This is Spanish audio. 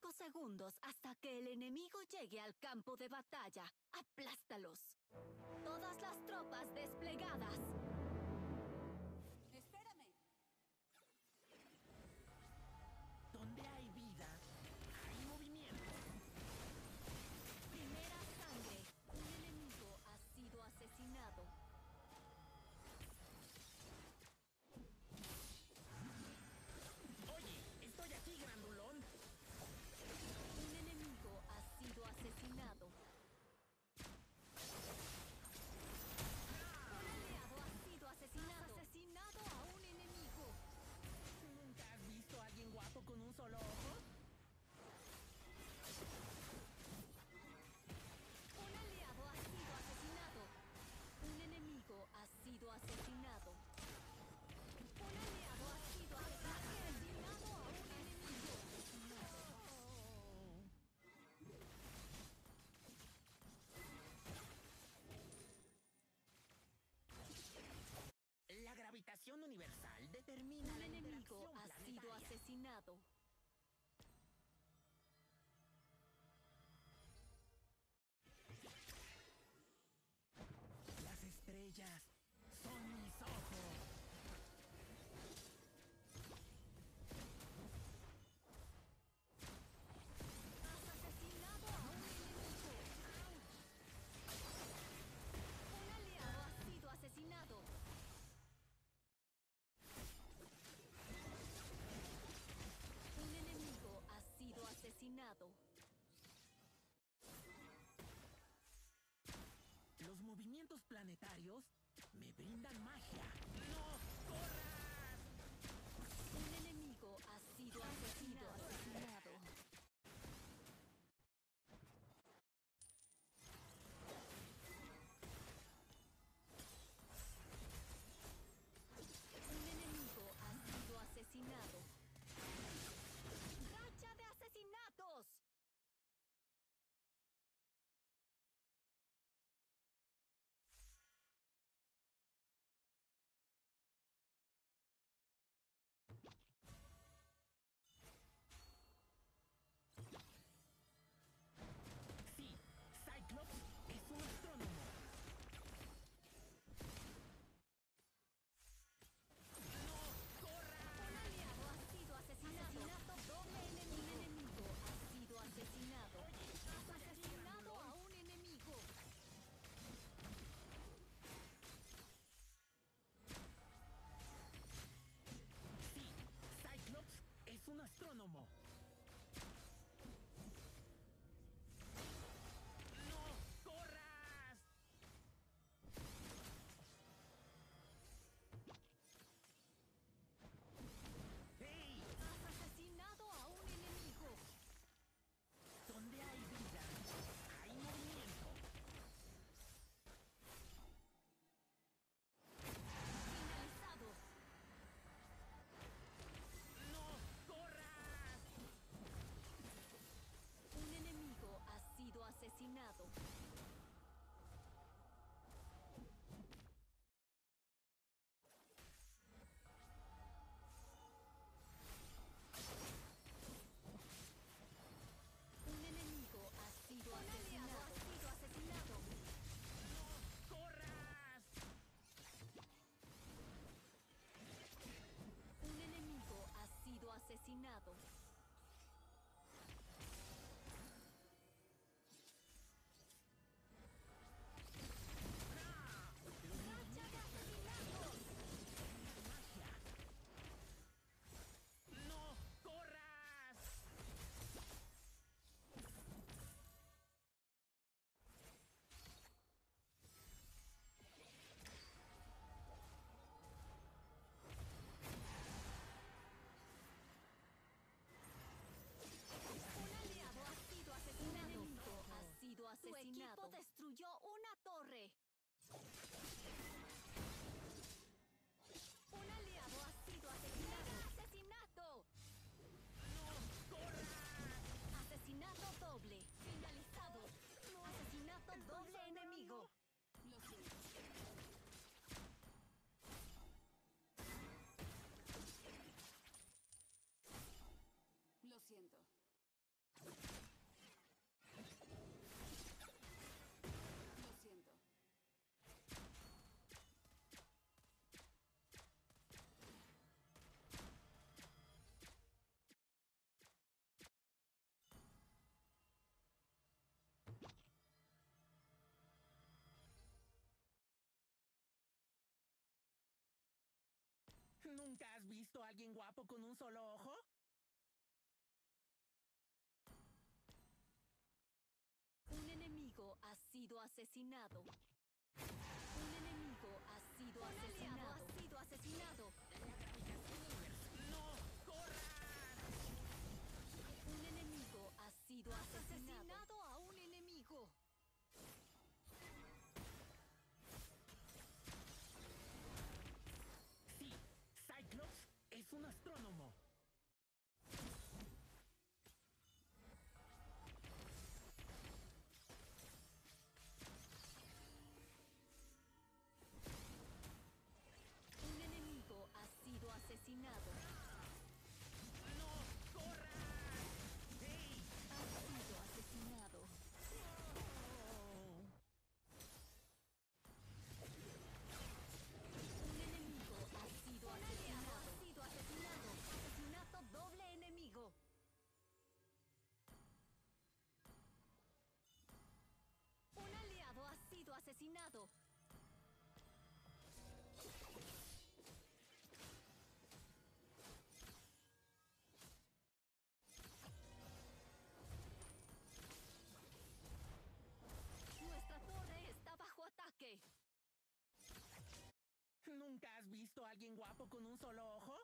cinco segundos hasta que el enemigo llegue al campo de batalla. ¡Aplástalos! Todas las tropas desplegadas. Universal determina Un enemigo ha sido asesinado. Las estrellas Los movimientos planetarios me brindan magia. ¡No corras! Un enemigo ha sido asesinado. ¿Nunca has visto a alguien guapo con un solo ojo? Un enemigo ha sido asesinado. Un enemigo ha sido asesinado. Nuestra torre está bajo ataque. ¿Nunca has visto a alguien guapo con un solo ojo?